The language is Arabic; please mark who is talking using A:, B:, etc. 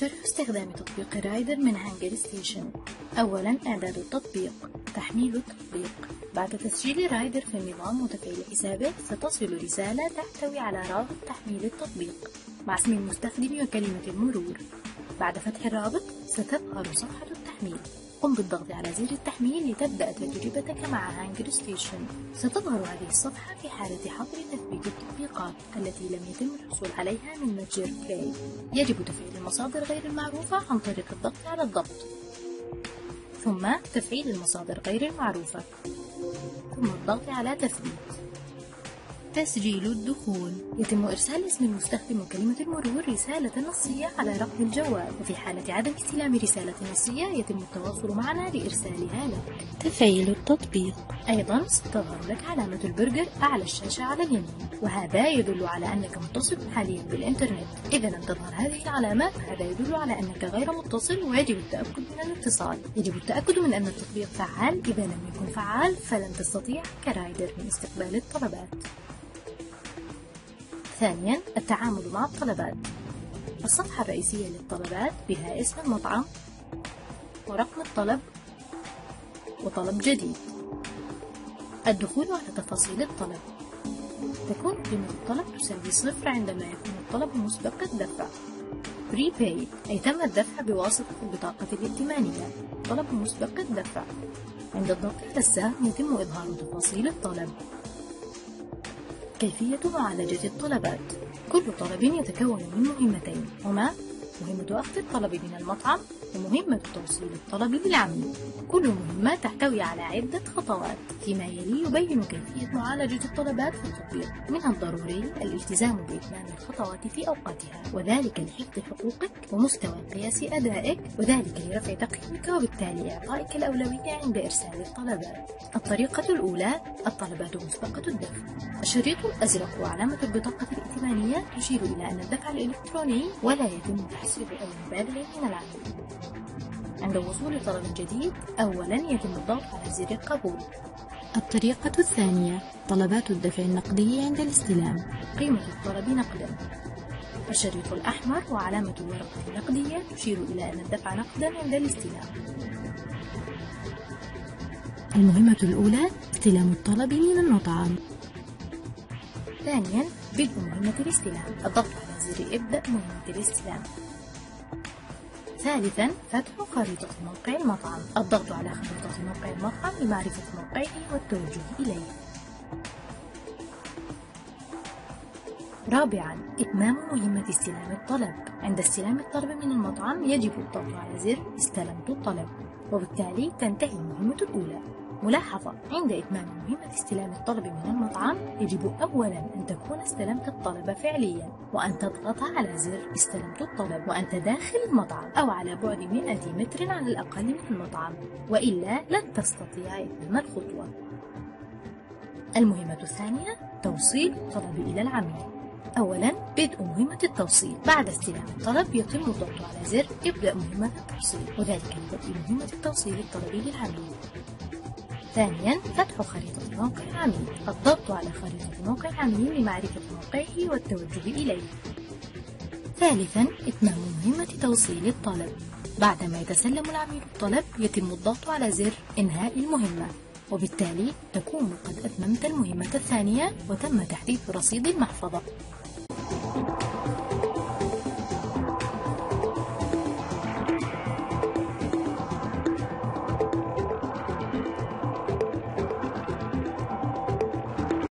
A: شرح استخدام تطبيق Rider من Hunger Station. أولا إعداد التطبيق. تحميل التطبيق. بعد تسجيل rider في النظام وتفعيل حسابه ستصل رسالة تحتوي على رابط تحميل التطبيق مع اسم المستخدم وكلمة المرور. بعد فتح الرابط ستظهر صفحة التحميل. قم بالضغط على زر التحميل لتبدأ تجربتك مع Hunger Station ستظهر هذه الصفحة في حالة حظر تثبيت التطبيقات التي لم يتم الحصول عليها من متجر Play يجب تفعيل المصادر غير المعروفة عن طريق الضغط على الضبط. ثم تفعيل المصادر غير المعروفة. ثم الضغط على تثبيت. تسجيل الدخول. يتم إرسال اسم المستخدم وكلمة المرور رسالة نصية على رقم الجوال. وفي حالة عدم استلام رسالة نصية يتم التواصل معنا لإرسالها لك.
B: تفعيل التطبيق.
A: أيضا ستظهر لك علامة البرجر أعلى الشاشة على اليمين. وهذا يدل على أنك متصل حاليا بالإنترنت. إذا لم تظهر هذه العلامة. فهذا يدل على أنك غير متصل ويجب التأكد من الاتصال. يجب التأكد من أن التطبيق فعال. إذا لم يكن فعال فلن تستطيع كرايدر من استقبال الطلبات. ثانيا التعامل مع الطلبات. الصفحة الرئيسية للطلبات بها اسم المطعم ورقم الطلب وطلب جديد. الدخول على تفاصيل الطلب. تكون قيمة الطلب تساوي صفر عندما يكون الطلب مسبق الدفع. Prepaid أي تم الدفع بواسطة البطاقة الائتمانية. طلب مسبق الدفع. عند الضغط على السهم يتم إظهار تفاصيل الطلب. كيفية معالجة الطلبات؟ كل طلب يتكون من مهمتين. هما مهمة أخذ الطلب من المطعم ومهمة توصيل الطلب للعميل. كل مهمة تحتوي على عدة خطوات فيما يلي يبين كيفية معالجة الطلبات في التطبيق. من الضروري الالتزام بإتمام الخطوات في أوقاتها وذلك لحفظ حقوقك ومستوى قياس أدائك وذلك لرفع تقييمك وبالتالي إعطائك الأولوية عند إرسال الطلبات. الطريقة الأولى الطلبات مسبقة الدفع. الشريط الأزرق وعلامة البطاقة الائتمانية تشير إلى أن الدفع الإلكتروني ولا يتم تحسيب أي مبالغ من العميل عند وصول طلب جديد أولا يتم الضغط على زر القبول.
B: الطريقة الثانية طلبات الدفع النقدي عند الاستلام.
A: قيمة الطلب نقدا. الشريط الأحمر وعلامة الورقة النقدية تشير إلى أن الدفع نقدا عند الاستلام.
B: المهمة الأولى استلام الطلب من المطعم.
A: ثانيا بدء مهمة الاستلام. الضغط على زر ابدأ مهمة الاستلام. ثالثا فتح خريطة موقع المطعم. الضغط على خريطة موقع المطعم لمعرفة موقعه والتوجه إليه. رابعا إتمام مهمة استلام الطلب. عند استلام الطلب من المطعم يجب الضغط على زر استلمت الطلب وبالتالي تنتهي المهمة الأولى. ملاحظة. عند إتمام مهمة استلام الطلب من المطعم يجب أولا أن تكون استلمت الطلب فعليا وأن تضغط على زر استلمت الطلب وأنت داخل المطعم أو على بعد 100 متر على الأقل من المطعم. وإلا لن تستطيع إتمام الخطوة. المهمة الثانية توصيل الطلب إلى العميل. أولا بدء مهمة التوصيل. بعد استلام الطلب يتم الضغط على زر ابدأ مهمة التوصيل وذلك لبدء مهمة التوصيل الطلبي للعميل. ثانيا فتح خريطة موقع العميل الضغط على خريطة موقع العميل لمعرفة موقعه والتوجه إليه. ثالثا إتمام مهمة توصيل الطلب. بعدما يتسلم العميل الطلب يتم الضغط على زر إنهاء المهمة. وبالتالي تكون قد أتممت المهمة الثانية وتم تحديث رصيد المحفظة.